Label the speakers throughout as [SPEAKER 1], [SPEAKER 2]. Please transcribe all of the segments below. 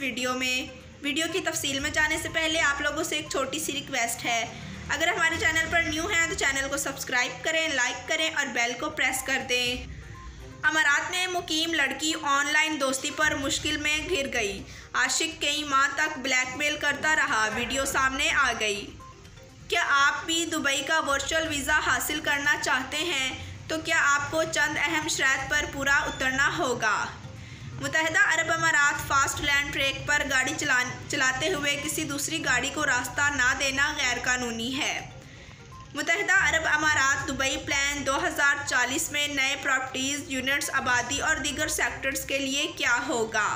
[SPEAKER 1] Video में। Video की तफसील में जाने से पहले आप लोगों से एक छोटी सी रिक्वेस्ट है। अगर हमारे चैनल पर न्यू हैं तो चैनल को सब्सक्राइब करें लाइक करें और बेल को प्रेस कर दें। अमारात में मुकीम लड़की ऑनलाइन दोस्ती पर मुश्किल में घिर गई। आशिक कई माह तक ब्लैकमेल करता रहा, वीडियो सामने आ गई। क्या आप भी दुबई का वर्चुअल वीज़ा हासिल करना चाहते हैं? तो क्या आपको चंद अहम शरात पर पूरा उतरना होगा? मुतहदा अरब अमारात फास्ट लैंड ट्रैक पर गाड़ी चला, चलाते हुए किसी दूसरी गाड़ी को रास्ता ना देना गैर कानूनी है। मुतहदा अरब अमारात दुबई प्लान 2040 में नए प्रॉपर्टीज़, यूनिट्स, आबादी और दीगर सेक्टर्स के लिए क्या होगा?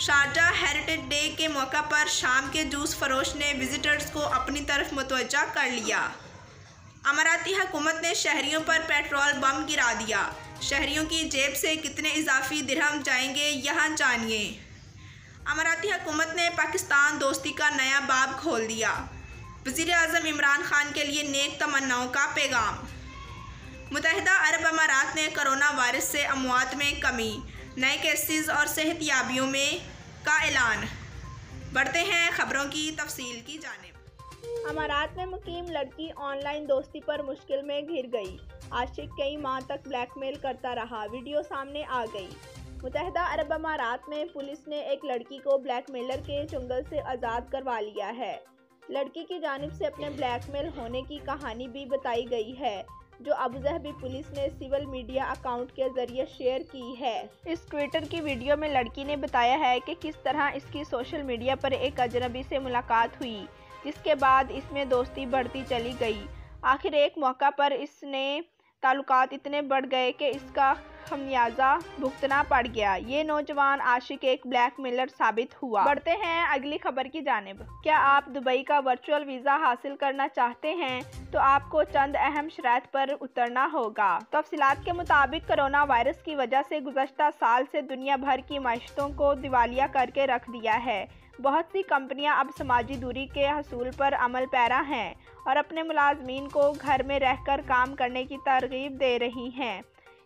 [SPEAKER 1] शारजा हेरिटेज डे के मौका पर शाम के जूस फरोश ने विजिटर्स को अपनी तरफ़ मुतवजा कर लिया। अमाराती हुकूमत ने शहरीों पर पेट्रोल बम गिरा दिया। शहरियों की जेब से कितने इजाफी दिरहम जाएँगे, यहाँ जानिए। अमाराती हुकूमत ने पाकिस्तान दोस्ती का नया बाब खोल दिया। वज़ी अजम इमरान खान के लिए नेक तमन्नाओं का पैगाम। मुतहदा अरब अमारात ने करोना वायरस से अमवात में कमी, नए केसेस और सेहत याबियों में का ऐलान। बढ़ते हैं खबरों की तफसील की जानब।
[SPEAKER 2] अमारात में मुकीम लड़की ऑनलाइन दोस्ती पर मुश्किल में घिर गई। आशिक कई माह तक ब्लैकमेल करता रहा। वीडियो सामने आ गई। मुतहदा अरब अमारात में पुलिस ने एक लड़की को ब्लैकमेलर के चुंगल से आज़ाद करवा लिया है। लड़की की जानब से अपने ब्लैकमेल होने की कहानी भी बताई गई है, जो अबूजहबी पुलिस ने सिविल मीडिया अकाउंट के ज़रिए शेयर की है। इस ट्विटर की वीडियो में लड़की ने बताया है कि किस तरह इसकी सोशल मीडिया पर एक अजनबी से मुलाकात हुई। जिसके बाद इसमें दोस्ती बढ़ती चली गई। आखिर एक मौका पर इसने, ताल्लुकात इतने बढ़ गए कि इसका खमियाजा भुगतना पड़ गया। ये नौजवान आशिक एक ब्लैक मेलर साबित हुआ। बढ़ते हैं अगली खबर की जानब। क्या आप दुबई का वर्चुअल वीज़ा हासिल करना चाहते हैं? तो आपको चंद अहम शरात पर उतरना होगा। तफसीत के मुताबिक कोरोना वायरस की वजह से गुजशत साल से दुनिया भर की मीशतों को दिवालिया करके रख दिया है। बहुत सी कंपनियाँ अब समाजी दूरी के हसूल पर अमल पैरा हैं और अपने मुलाजमीन को घर में रहकर काम करने की तरगीब दे रही हैं।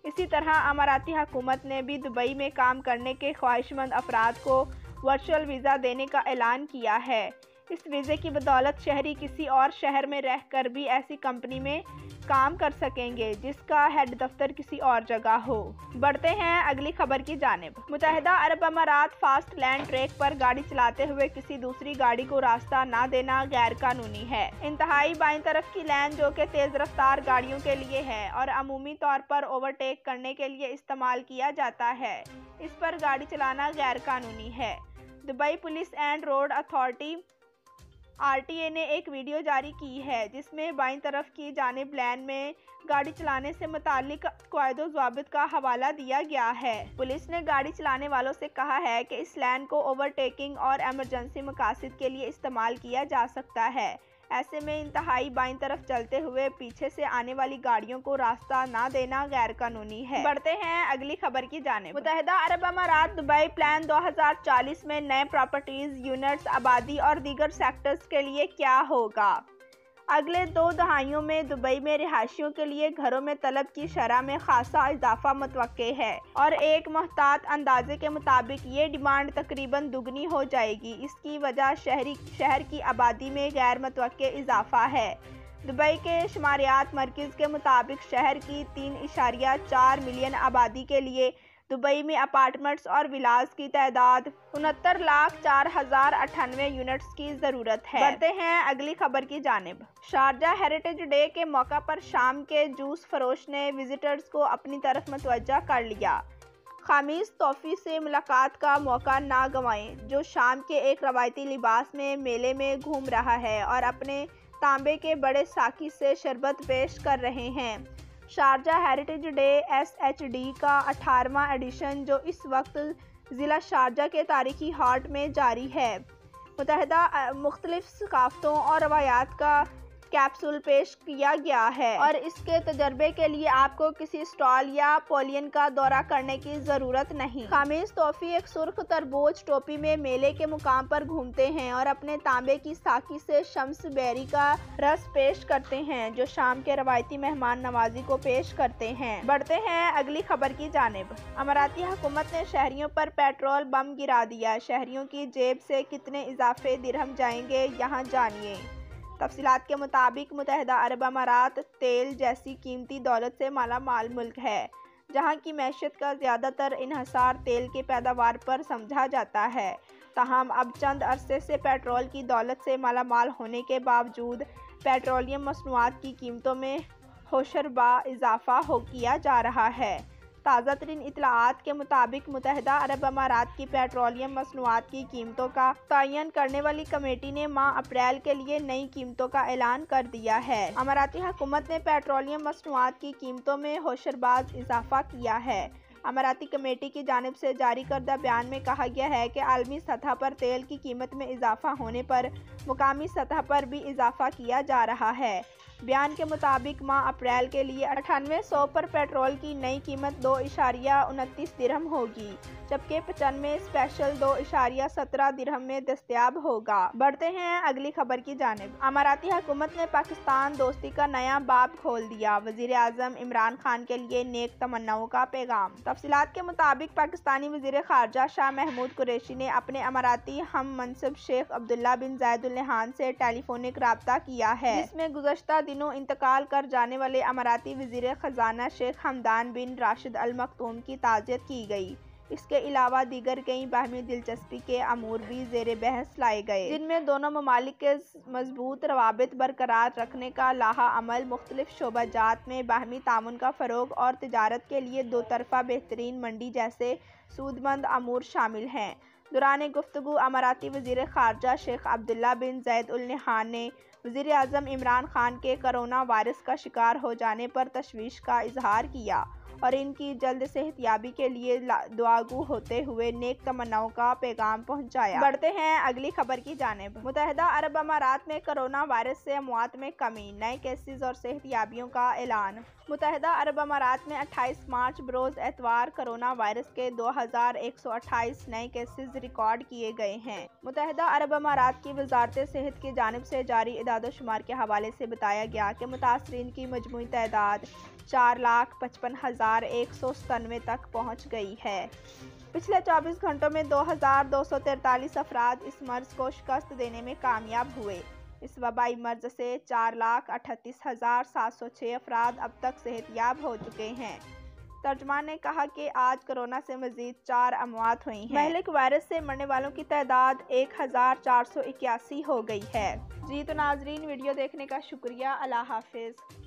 [SPEAKER 2] इसी तरह अमाराती हुकूमत ने भी दुबई में काम करने के ख्वाहिशमंद अफराद को वर्चुअल वीज़ा देने का ऐलान किया है। इस वीज़े की बदौलत शहरी किसी और शहर में रहकर भी ऐसी कंपनी में काम कर सकेंगे, जिसका हेड दफ्तर किसी और जगह हो। बढ़ते हैं अगली खबर की जानब। मुतहदा अरब अमारात फास्ट लैंड ट्रैक पर गाड़ी चलाते हुए किसी दूसरी गाड़ी को रास्ता ना देना गैर कानूनी है। इंतहाई बाई तरफ़ की लैन जो कि तेज रफ्तार गाड़ियों के लिए है और अमूमी तौर पर ओवरटेक करने के लिए इस्तेमाल किया जाता है, इस पर गाड़ी चलाना गैर कानूनी है। Dubai police and road authority RTA ने एक वीडियो जारी की है, जिसमें बाई तरफ़ की जानब लैन में गाड़ी चलाने से मुतालिक कायदो जवाबित का हवाला दिया गया है। पुलिस ने गाड़ी चलाने वालों से कहा है कि इस लैन को ओवरटेकिंग और एमरजेंसी मकासद के लिए इस्तेमाल किया जा सकता है। ऐसे में इंतहाई बाई तरफ़ चलते हुए पीछे से आने वाली गाड़ियों को रास्ता ना देना गैर कानूनी है। बढ़ते हैं अगली खबर की जाने मुतहदा अरब अमारात दुबई प्लान 2040 में नए प्रॉपर्टीज़, यूनिट्स, आबादी और दीगर सेक्टर्स के लिए क्या होगा? अगले दो दहाइयों में दुबई में रिहायशियों के लिए घरों में तलब की शरह में खासा इजाफा मतव है और एक महतात अंदाजे के मुताबिक ये डिमांड तकरीबन दुगनी हो जाएगी। इसकी वजह शहरी, शहर की आबादी में गैर मतव इजाफा है। दुबई के शुमारियात मरकज़ के मुताबिक शहर की तीन इशारिया चार मिलियन आबादी के लिए दुबई में अपार्टमेंट्स और विलास की तादाद उनहत्तर लाख चार हज़ार अठानवे यूनिट्स की ज़रूरत है। बढ़ते हैं अगली खबर की जानब। शारजा हेरिटेज डे के मौका पर शाम के जूस फरोश ने विजिटर्स को अपनी तरफ़ मतवजा कर लिया। खामिज तोफ़ी से मुलाकात का मौका ना गंवाएँ, जो शाम के एक रवायती लिबास में मेले में घूम रहा है और अपने तांबे के बड़े साकी से शरबत पेश कर रहे हैं। Sharjah heritage day S H D का अठारहवा एडिशन, जो इस वक्त ज़िला शारजा के तारीखी हार्ट में जारी है। मुतहदा मुख्तलिफ़ सकाफ़तों और रवायात का कैप्सूल पेश किया गया है। और इसके तजर्बे के लिए आपको किसी स्टॉल या पोलियन का दौरा करने की ज़रूरत नहीं। खामिज तोहफी एक सुर्ख तरबूज टोपी में मेले के मुकाम पर घूमते हैं और अपने तांबे की साकी से शम्स बेरी का रस पेश करते हैं, जो शाम के रवायती मेहमान नवाजी को पेश करते हैं। बढ़ते हैं अगली खबर की जानब। अमराती हुकूमत ने शहरियों पर पेट्रोल बम गिरा दिया। शहरियों की जेब से कितने इजाफे दिरहम जाएँगे, यहाँ जानिए। तफसीत के मुताबिक मुतहदा अरब अमारात तेल जैसी कीमती दौलत से माला माल मुल्क है, जहाँ की मैशत का ज़्यादातर इहसार तेल के पैदावार पर समझा जाता है। तहम अब चंद अरसे से पेट्रोल की दौलत से माला माल होने के बावजूद पेट्रोलियम मसनूआत की कीमतों में होशरबा इजाफा हो किया जा रहा है। ताज़ा तरीन इतलात के मुताबिक मुतहदा अरब अमारात की पेट्रोलियम मसनूआत की कीमतों का तयन करने वाली कमेटी ने माह अप्रैल के लिए नई कीमतों का ऐलान कर दिया है। अमाराती हुकूमत ने पेट्रोलियम मसनूआत की कीमतों में होशरबाज इजाफा किया है। अमाराती कमेटी की जानब से जारी करदा बयान में कहा गया है कि आलमी सतह पर तेल की कीमत में इजाफा होने पर मुकामी सतह पर भी इजाफा किया जा रहा है। बयान के मुताबिक माह अप्रैल के लिए अठानवे सौ पर पेट्रोल की नई कीमत दो इशारिया उनतीस दिरहम होगी, जबकि पचानवे स्पेशल दो इशारिया सत्रह दिरहम में दस्तियाब होगा। बढ़ते हैं अगली खबर की जानब। अमाराती हुकूमत ने पाकिस्तान दोस्ती का नया बाब खोल दिया। वज़ीर अजम इमरान खान के लिए नेक तमन्नाओं का पैगाम। तफसीत के मुताबिक, पाकिस्तानी वज़ीर खारजा शाह महमूद कुरेशी ने अपने अमाराती हम मनसब शेख अब्दुल्ला बिन जायदुल्लहान से टेलीफोनिक रबता किया है। जिसमें गुजशत दिनों इंतकाल कर जाने वाले अमाराती वज़ीर ख़जाना शेख हमदान बिन राशिद अल मखतूम की ताज़ियत की गई। इसके अलावा दीगर कई बाहमी दिलचस्पी के अमूर भी जेर बहस लाए गए। जिनमें दोनों ममालिक के मज़बूत, रवाबित, बरकरार रखने का लाहा अमल, मुख्तलिफ़ शोबाजात में बाहमी ताउन का फ़रोग और तजारत के लिए दो तरफा बेहतरीन मंडी जैसे सूदमंद अमूर शामिल हैं। दौरान गुफ्तु अमाराती वज़ीर खारजा शेख अब्दुल्ला बिन जैद उल ने वज़ी अजम इमरान खान के करोना वायरस का शिकार हो जाने पर तशवीश का इजहार किया। और इनकी जल्द सेहतियाबी के लिए दुआगू होते हुए नेक तमन्नाओं का पैगाम पहुँचाया। बढ़ते हैं अगली खबर की जानब। मुतहदा अरब अमारात में कोरोना वायरस से मौत में कमी, नए केसेस और सेहतियाबियों का ऐलान। मुतहदा अरब अमारात में 28 मार्च बरोज़ एतवार कोरोना वायरस के 2128 नए केसेस रिकॉर्ड किए गए हैं। मुतहदा अरब अमारात की वजारत सेहत की जानब से जारी इदादोशुमार के हवाले से बताया गया कि मुतासरीन की मजमू तादाद चार लाख पचपन हज़ार एक सौ सतानवे तक पहुँच गई है। पिछले 24 घंटों में दो हज़ार दो सौ तैंतालीस अफराद इस मर्ज को शिकस्त देने में कामयाब हुए। इस वबाई मर्ज से चार लाख अठतीस हज़ार सात सौ छः अफराद अब तक सेहतियाब हो चुके हैं। तर्जमान ने कहा कि आज कोरोना से मजीद चार अमवात हुई हैं। महलिक वायरस से मरने वालों की तादाद एक हज़ार चार सौ इक्यासी हो गई है। जी तो नाजरीन, वीडियो देखने का शुक्रिया। अल्लाह हाफिज़।